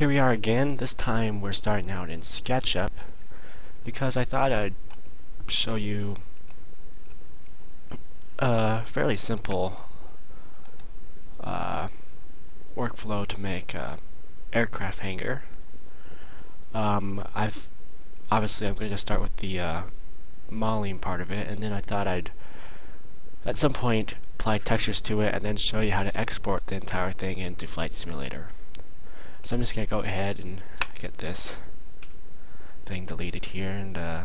Here we are again. This time we're starting out in SketchUp because I thought I'd show you a fairly simple uh, workflow to make a aircraft hangar. Um, I've obviously I'm going to start with the uh, modeling part of it, and then I thought I'd at some point apply textures to it and then show you how to export the entire thing into Flight Simulator. So I'm just going to go ahead and get this thing deleted here and uh,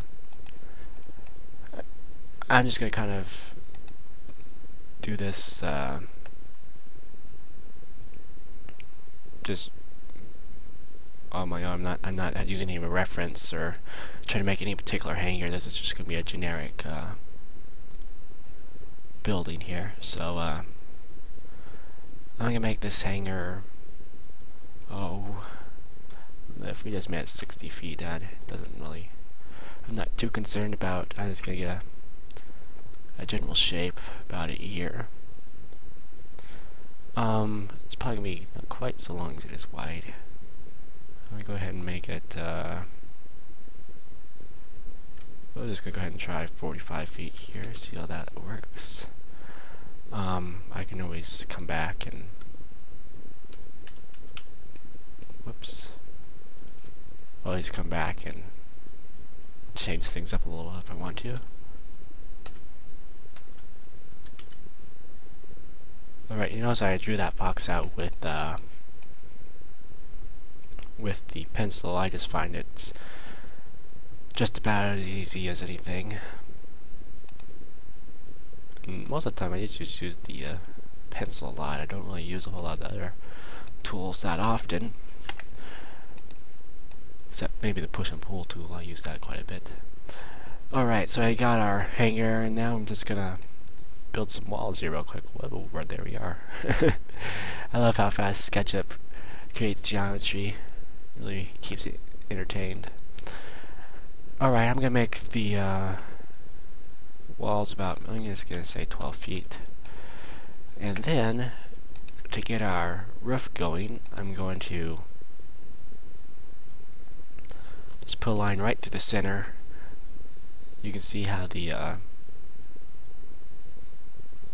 I'm just going to kind of do this uh, just on my own. I'm not I'm not using any reference or trying to make any particular hangar. This is just going to be a generic uh, building here. So uh, I'm going to make this hangar oh, if we just met 60 feet, that doesn't really, I'm not too concerned about, I'm just to get a, a general shape about it here. Um, it's probably to be not quite so long as it is wide. I'm to go ahead and make it, uh, we're just to go ahead and try 45 feet here, see how that works. Um, I can always come back and I'll come back and change things up a little if I want to. Alright, you notice I drew that box out with uh, with the pencil. I just find it's just about as easy as anything. And most of the time I just use the uh, pencil a lot. I don't really use a whole lot of other tools that often. Maybe the push and pull tool, I use that quite a bit. Alright, so I got our hangar, and now I'm just gonna build some walls here real quick. Whoa, right there we are. I love how fast SketchUp creates geometry. Really keeps it entertained. Alright, I'm gonna make the uh, walls about, I'm just gonna say 12 feet. And then, to get our roof going, I'm going to just put a line right through the center. You can see how the, uh,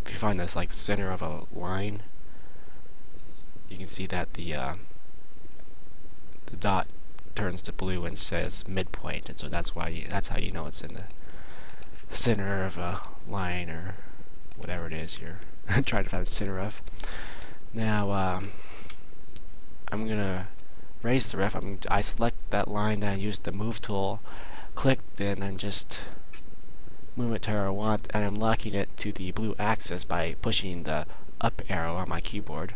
if you find this like center of a line, you can see that the, uh, the dot turns to blue and says midpoint, and so that's why you, that's how you know it's in the center of a line or whatever it is you're trying to find the center of. Now, um, I'm gonna raise the ref. I'm, I select that line, then I use the move tool, click, then and just move it to where I want, and I'm locking it to the blue axis by pushing the up arrow on my keyboard.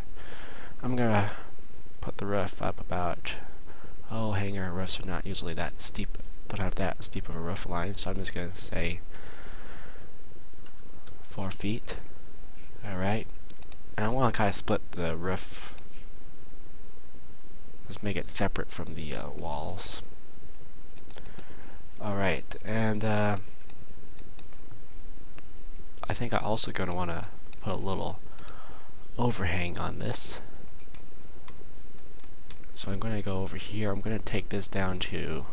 I'm gonna put the roof up about, oh, hangar roofs are not usually that steep, don't have that steep of a roof line, so I'm just gonna say four feet. Alright. And I want to kind of split the roof Let's make it separate from the uh, walls. Alright, and uh, I think I'm also going to want to put a little overhang on this. So I'm going to go over here. I'm going to take this down to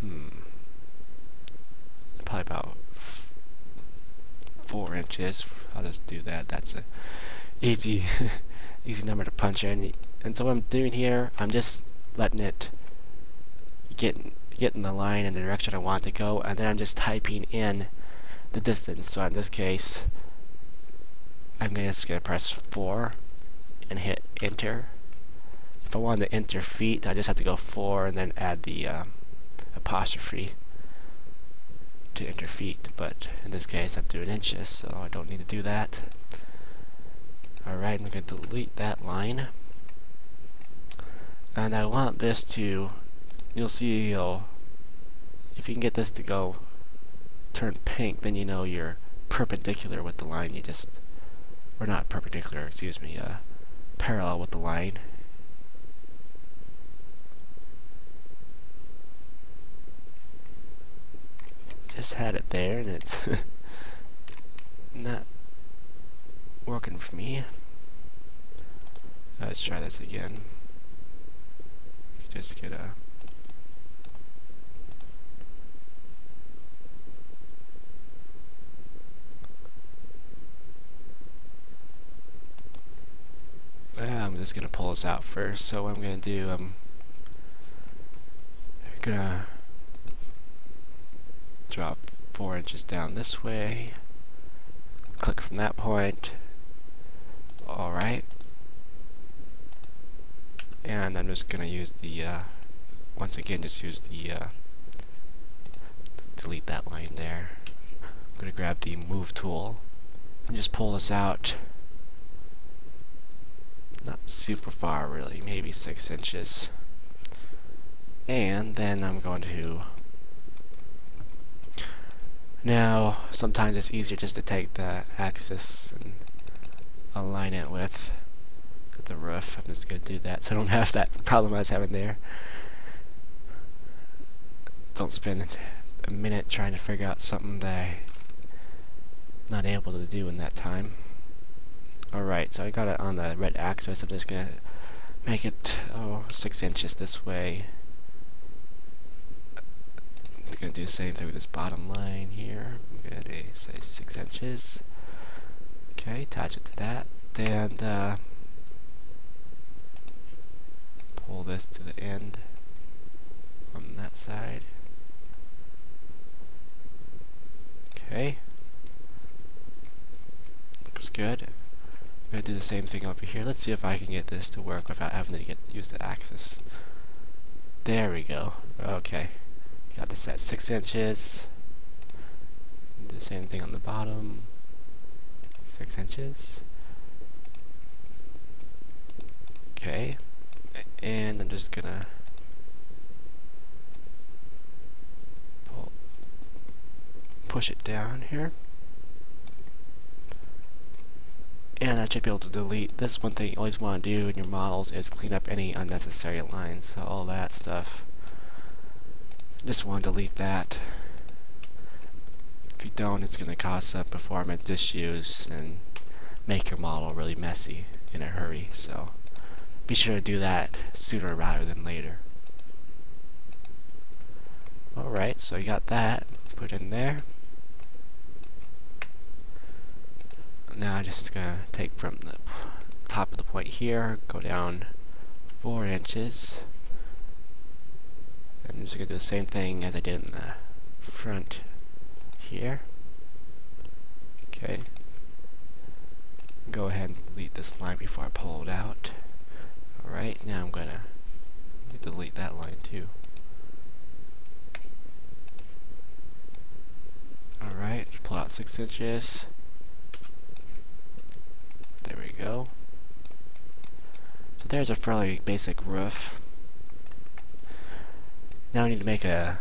hmm probably about four inches. I'll just do that. That's a easy easy number to punch in. And so what I'm doing here, I'm just letting it get get in the line in the direction I want to go, and then I'm just typing in the distance. So in this case, I'm just gonna press 4 and hit enter. If I wanted to enter feet, I just have to go 4 and then add the uh, apostrophe to enter feet. But in this case, I'm doing inches, so I don't need to do that. Alright, I'm going to delete that line. And I want this to, you'll see, you'll, if you can get this to go turn pink, then you know you're perpendicular with the line you just, or not perpendicular, excuse me, uh, parallel with the line. Just had it there and it's not working for me. Let's try this again. Just get a I'm just gonna pull this out first. So what I'm gonna do, um, I'm gonna drop four inches down this way. Click from that point. Alright. And I'm just gonna use the, uh, once again, just use the, uh, delete that line there. I'm gonna grab the move tool and just pull this out not super far really, maybe six inches. And then I'm going to now sometimes it's easier just to take the axis and align it with the roof. I'm just going to do that so I don't have that problem I was having there. Don't spend a minute trying to figure out something that I'm not able to do in that time. Alright, so I got it on the red axis. I'm just gonna make it oh six inches this way. I'm gonna do the same thing with this bottom line here. I'm gonna do, say six inches. Okay, attach it to that. And uh, pull this to the end on that side. Okay. Looks good. I'm going to do the same thing over here. Let's see if I can get this to work without having to get use the axis. There we go. Okay. Got this at 6 inches. Do the same thing on the bottom. 6 inches. Okay. And I'm just gonna pull, push it down here. And I should be able to delete, this is one thing you always want to do in your models is clean up any unnecessary lines, so all that stuff. Just want to delete that. If you don't, it's going to cause some performance issues and make your model really messy in a hurry, so be sure to do that sooner rather than later. Alright, so you got that, put in there. now I'm just gonna take from the top of the point here, go down four inches. And I'm just gonna do the same thing as I did in the front here. Okay. Go ahead and delete this line before I pull it out. Alright, now I'm gonna delete that line too. Alright, pull out six inches There we go. So there's a fairly basic roof. Now we need to make a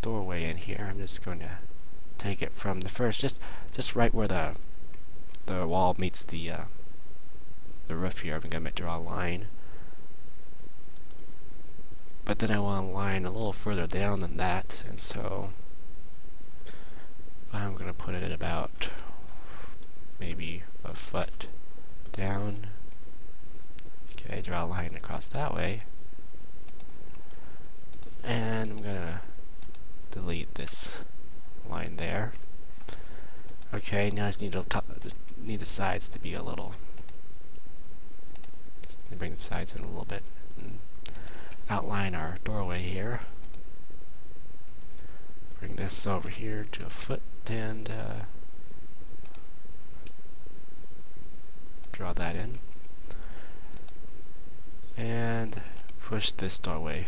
doorway in here. I'm just going to take it from the first, just just right where the the wall meets the uh, the roof here. I'm going to draw a line. But then I want a line a little further down than that, and so I'm going to put it at about maybe a foot down. Okay, draw a line across that way. And I'm gonna delete this line there. Okay, now I just need to need the sides to be a little. Just bring the sides in a little bit and outline our doorway here. Bring this over here to a foot and uh, draw that in. And push this doorway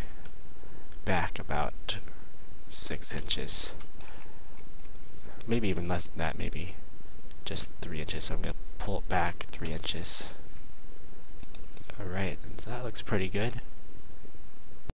back about six inches. Maybe even less than that, maybe just three inches. So I'm going to pull it back three inches. Alright, so that looks pretty good.